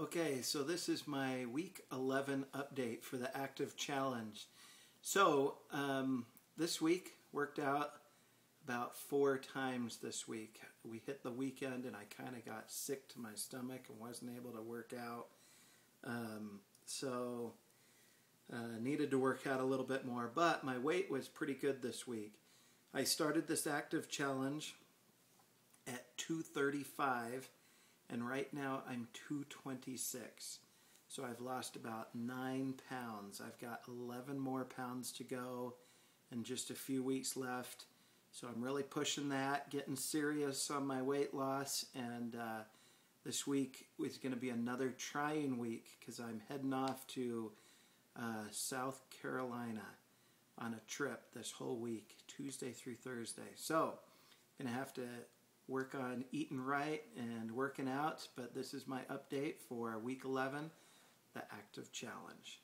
Okay, so this is my week 11 update for the active challenge. So, um, this week worked out about four times this week. We hit the weekend and I kind of got sick to my stomach and wasn't able to work out. Um, so, uh, needed to work out a little bit more, but my weight was pretty good this week. I started this active challenge at 235 and right now I'm 226. So I've lost about nine pounds. I've got 11 more pounds to go and just a few weeks left. So I'm really pushing that, getting serious on my weight loss, and uh, this week is going to be another trying week because I'm heading off to uh, South Carolina on a trip this whole week, Tuesday through Thursday. So, I'm going to have to work on eating right and working out, but this is my update for week 11, the active challenge.